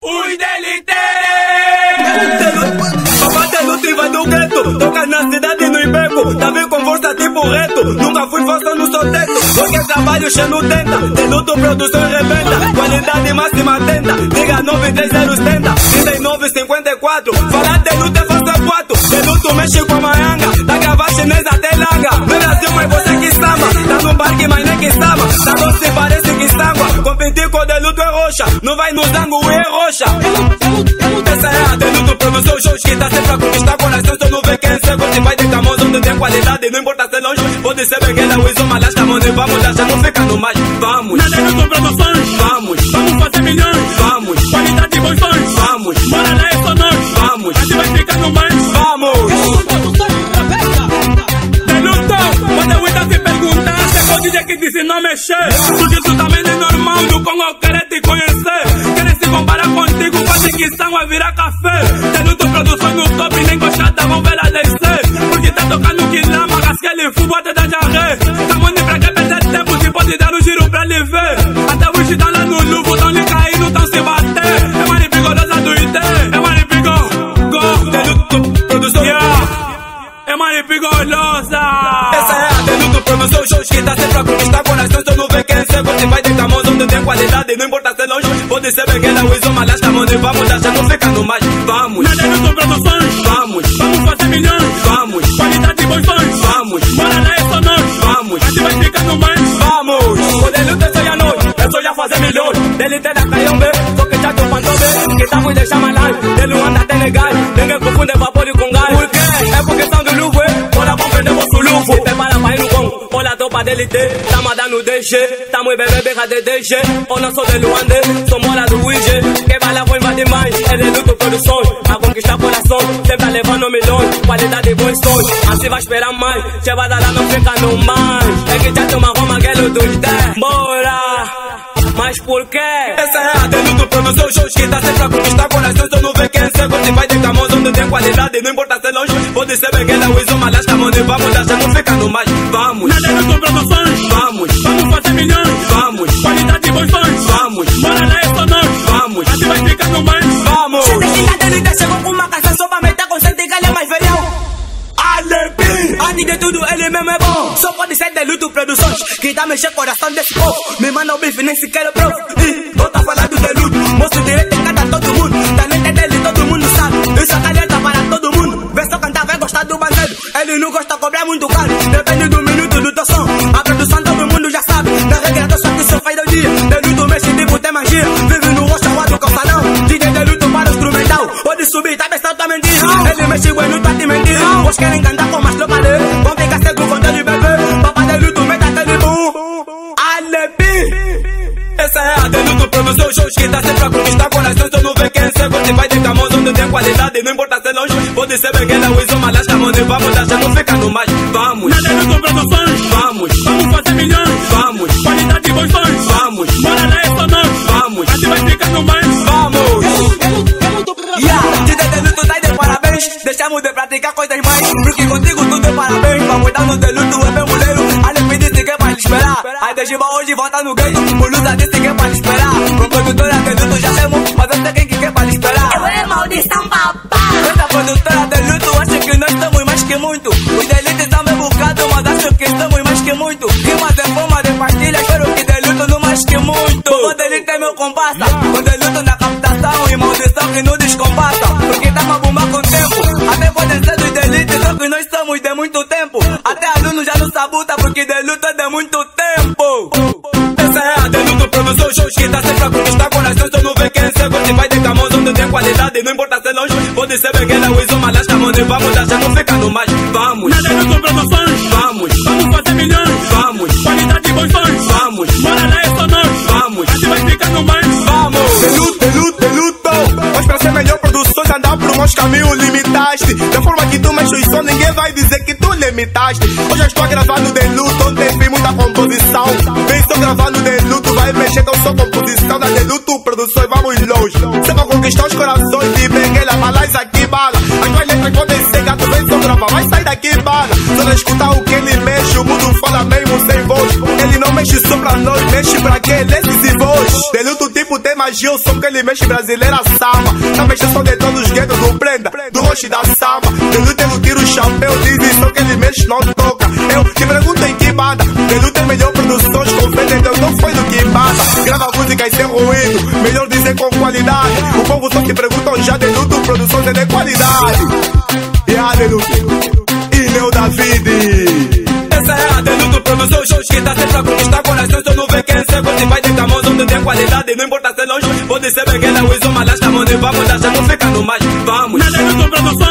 Os DLT! Papai luta e vai do gueto. Toca na cidade no emprego. Tá vendo com força tipo reto. Nunca fui força no seu teto. Porque trabalho cheio tenta. Deluto produção rebenta. Qualidade máxima tenta. Liga 93070 3954. Falar de luta é força 4. Deluto mexe com a maianga. Da gravar chinesa até langa. No Brasil, mas você que sama. Tá no parque, mas nem que sama. Tá doce, parece que sángua. Competir com o deluto é roxa. Não vai no zango, é roxa. Essa é a deluto produção. Shows que tá sempre a conquistar coração. Só não vê quem é cego. Se vai de camoso, onde tem qualidade. Não importa ser longe. Pode ser pequena, o isoma, lasca, mano. Vamos, já não fica no mais. Vamos. Na Deluto Produções, Vamos. vamos fazer milhões. Vamos. Qualidade e bons sons. Vamos. Bora lá, é só nós. Vamos. A gente vai ficar no mais. Vamos. Se se DJ que disse não mexer. Porque tu também é normal, do Congo querer te conhecer. Querer se comparar contigo, quase que são a virar café. Deluto Produções no top, nem gostada, vão ver a descer. Porque tá tocando que lama, casquele, fubo até da jarré. Tamo indo pra que perder tempo, se pode dar um giro pra lhe ver. Até hoje tá lá no luvo, tão lhe caindo, tão se bater. É mari vigorosa do IT, é mari vigor, go. Deluto produção. Yeah. É mari vigorosa. Essa é a Deluto Produção, shows que tá sempre a conquistar coração. Só não vê quem é cego, se vai de camoso, onde tem qualidade. Não importa ser longe, pode ser pequena, o isoma, lasca, mano. Vamos, já não fica no mais. Vamos. Na Deluto Produções, Vamos. vamos fazer milhões. Vamos. Qualidade e bons sons. Vamos. Bora lá, é só nós. Vamos. A gente vai ficar no mais. Vamos! O Deluto é só a noite, é só já fazer milhões. Dele tem da Caiombe, só que já tô fantombe. Que tá muito deixar Congo, olha a tropa dele ter. Tá mandando DG, muito bebê, berra de DG. Ou não sou de Luande, sou mora do IG. Que vai lá, vou invadir mais. É Deluto Produções, a conquistar coração. Sempre levando milhões, qualidade e bons sons. Assim vai esperar mais, che vai dar lá, não fica no mais. É que já tem uma Roma, guelo dos 10. Bora! Mas por quê? Essa é a Deluto Produção, shows que tá sempre a conquistar coração. Só não vê quem é cego, se vai de camoso, onde tem qualidade. Não importa ser longe, pode ser pequena, o isoma, lasca, mano. Vamos, já não fica no mais. Vamos. Na Deluto Produções, Vamos. Antes de tudo, ele mesmo é bom. Só pode ser de luto produções. Que dá mexer coração desse povo. Me manda o bife, nem sequer é provo. E volta a falar do deluto. Moço direito Deluto Produção, shows que tá sempre a conquistar coração. Só não vê quem é cego, se vai de camoso, onde tem qualidade. Não importa ser longe, pode ser pequena, o isoma, lasca, mano. Vamos, já não fica no mais. Vamos. Na Deluto Produções, Vamos. vamos fazer milhões. Vamos. Qualidade e bons sons. Vamos. Bora lá, é só nós. Vamos. A gente vai ficar no mais. Vamos. Yeah, DJ Deluto tá de parabéns. Deixamos de praticar coisas mais. Porque contigo tudo é parabéns. Vamos dar no Deluto, é meu mulheiro. Alepi disse que é pra lhe esperar. A Dejiba hoje volta no gueto. O Lusa disse que muito. Rimas em forma de pastilha, espero que Deluto não mais que muito. O delito é meu compassa. O Deluto na captação e maldição que nos descompassa. Porque tá uma bomba com tempo. Até pode ser dos delitos, só que nós somos de muito tempo. Até aluno já não sabuta, porque Deluto é de muito tempo. Essa é a Deluto Produção, shows que tá sempre a conquistar coração. Só não vê quem é se vai de camoso, onde tem qualidade. Não importa ser longe, pode ser pequena, o isoma, lasca, mano. Vamos, já não fica no mais. Vamos. Na Deluto Produções, Vamos. Bora lá, é só nós. Vamos. A gente vai ficar no mais. Vamos! Deluto, deluto, deluto Mas pra ser melhor produções andar por uns caminhos limitaste Da forma que tu mexe o som ninguém vai dizer que tu limitaste Hoje eu estou gravando deluto onde tem muita composição Vem só gravando deluto vai mexer com sua composição Da deluto produções vamos longe Você vai conquistar os corações e benguela Balais aqui bala As tuas letras podem ser gato vem só gravar Vai sair daqui bala Só não escutar o que ele mexe O mundo fala mesmo sem voz Ele não mexe só pra nós, mexe pra quem? Nesses e voz. Deluto tipo tem magia, o som que ele mexe brasileira sama. Tá mexendo só de todos os guetos do prenda, do rosto da sama. Deluto ele tira o chapéu, diz só que ele mexe, não toca. Eu te pergunto em que banda. Deluto é melhor produções, confere, então não foi do que banda. Grava música sem ruído, melhor dizer com qualidade. O povo só te pergunta já Deluto, produções é de qualidade. E a vamos, deixa não fica no mais, vamos. Na Deluto Produção